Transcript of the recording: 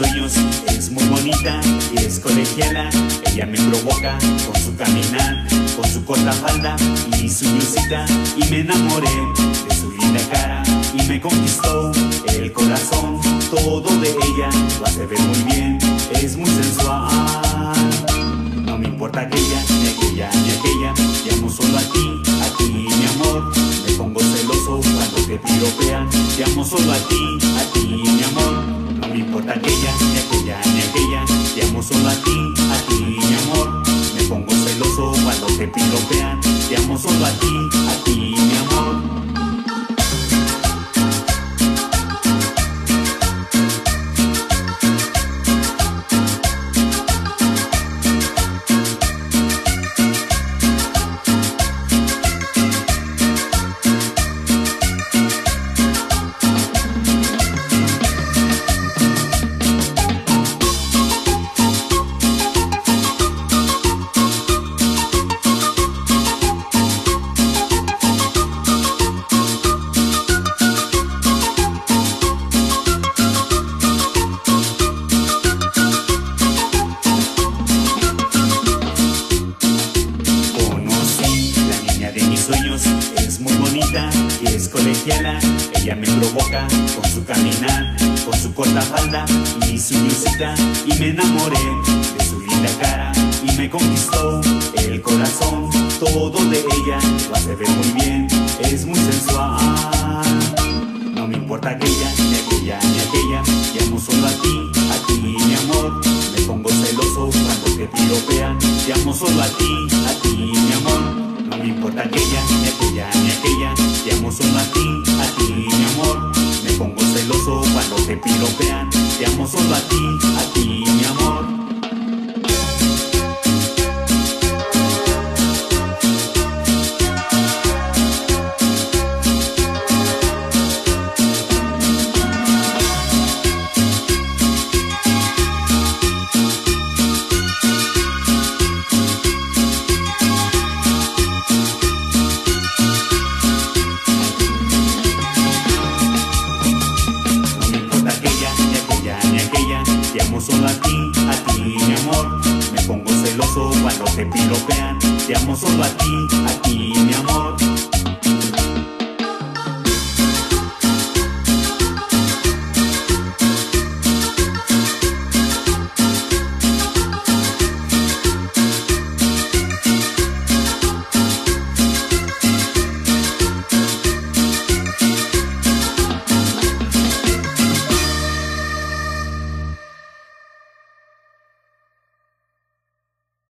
Es muy bonita y es colegiala. Ella me provoca con su caminar, con su corta falda y su blusita. Y me enamoré de su linda cara y me conquistó el corazón. Todo de ella lo hace muy bien, es muy sensual. No me importa aquella, ni aquella, ni aquella. Llamo solo a ti, a ti, mi amor. Me pongo celoso cuando te piropean. Llamo solo a ti, a ti importa aquella, ni aquella, ni aquella, te amo solo a ti, a ti, mi amor. Me pongo celoso cuando te piropean, te amo solo a ti, a ti, es muy bonita y es colegiala. Ella me provoca con su caminar, con su corta falda y su blusita. Y me enamoré de su linda cara y me conquistó el corazón. Todo de ella lo hace ver muy bien, es muy sensual. No me importa aquella, ni aquella, ni aquella, te amo solo a ti, a ti, mi amor. Me pongo celoso cuando te piropean, te amo solo a ti, a ti, mi amor. No me importa aquella, ni aquella, ni aquella, te amo solo a ti, a ti, mi amor. Me pongo celoso cuando te piropean, te amo solo a ti, a ti, mi amor. Te piropean, te amo solo a ti, a ti, mi amor.